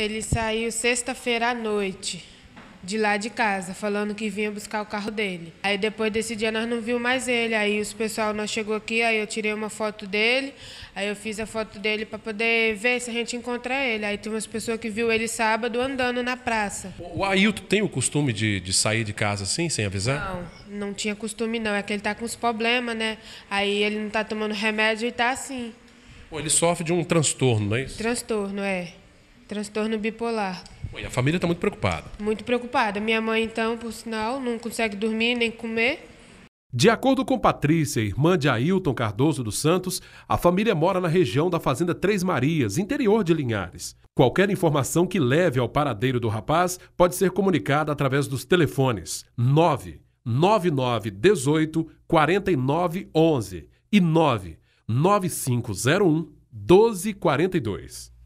Ele saiu sexta-feira à noite de lá de casa, falando que vinha buscar o carro dele. Aí depois desse dia nós não viu mais ele. Aí os pessoal nós chegou aqui, aí eu tirei uma foto dele, aí eu fiz a foto dele para poder ver se a gente encontra ele. Aí tem umas pessoas que viu ele sábado andando na praça. O Ailton tem o costume de, de sair de casa assim, sem avisar? Não, não tinha costume não. É que ele tá com os problemas, né? Aí ele não tá tomando remédio e tá assim. Pô, ele sofre de um transtorno, não é isso? Transtorno, é. Transtorno bipolar. E a família está muito preocupada. Muito preocupada. Minha mãe, então, por sinal, não consegue dormir nem comer. De acordo com Patrícia, irmã de Ailton Cardoso dos Santos, a família mora na região da Fazenda Três Marias, interior de Linhares. Qualquer informação que leve ao paradeiro do rapaz pode ser comunicada através dos telefones 999 18 49 11 e 99501 1242.